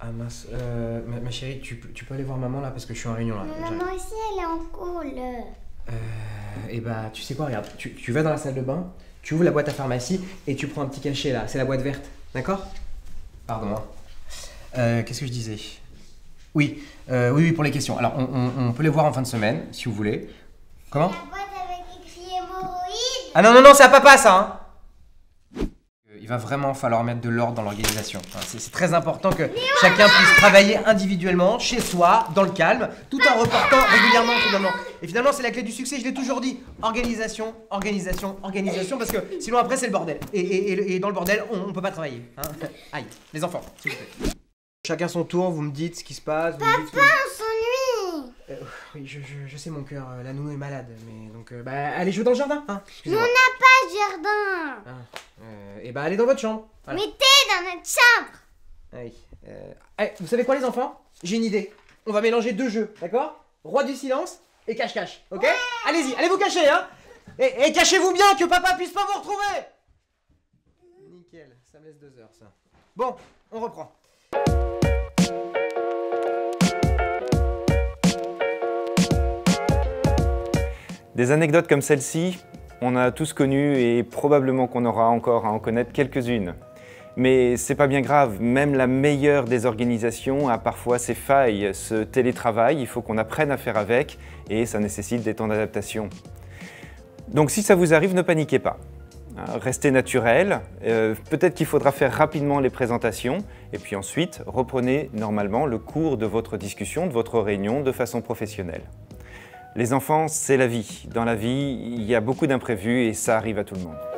Ah mince, euh, ma, ma chérie, tu, peux- tu peux aller voir maman là parce que je suis en réunion là. Mais maman aussi, elle est en cool. Euh, et bah, tu sais quoi, regarde, tu, tu vas dans la salle de bain, tu ouvres la boîte à pharmacie et tu prends un petit cachet là, c'est la boîte verte, d'accord? Pardon. hein. Euh, Qu'est-ce que je disais? Oui, euh, oui, oui, pour les questions. Alors, on, on- on peut les voir en fin de semaine, si vous voulez. Comment? La boîte avec écrit hémorroïde. Ah non, non, non, c'est à papa ça hein Il va vraiment falloir mettre de l'ordre dans l'organisation. C'est très important que chacun puisse travailler individuellement, chez soi, dans le calme, tout en reportant régulièrement finalement. Et finalement, c'est la clé du succès, je l'ai toujours dit. Organisation, organisation, organisation, parce que sinon après c'est le bordel. Et, et- et- dans le bordel, on, on peut pas travailler. hein. Aïe, les enfants, s'il vous plaît. Chacun son tour, vous me dites ce qui se passe. vous me dites ce que- On s'ennuie. Euh, oui, je, je- je sais mon cœur, euh, la nounou est malade, mais donc euh, bah allez jouer dans le jardin, hein. Mais on n'a pas de jardin. Ah, et bah allez dans votre chambre. Voilà. Mais t'es dans notre chambre. Ah oui. Euh, eh, vous savez quoi les enfants? J'ai une idée. On va mélanger deux jeux, d'accord? Roi du silence et cache-cache, ok? Allez-y, allez vous cacher, hein et, et cachez-vous bien que papa puisse pas vous retrouver Nickel, ça me laisse deux heures ça. Bon, on reprend. Des anecdotes comme celle-ci, on a tous connu et probablement qu'on aura encore à en connaître quelques-unes. Mais c'est pas bien grave, même la meilleure des organisations a parfois ses failles. Ce télétravail, il faut qu'on apprenne à faire avec et ça nécessite des temps d'adaptation. Donc si ça vous arrive, ne paniquez pas. Hein, Restez naturel, euh, peut-être qu'il faudra faire rapidement les présentations et puis ensuite reprenez normalement le cours de votre discussion, de votre réunion de façon professionnelle. Les enfants, c'est la vie. Dans la vie, il y a beaucoup d'imprévus et ça arrive à tout le monde.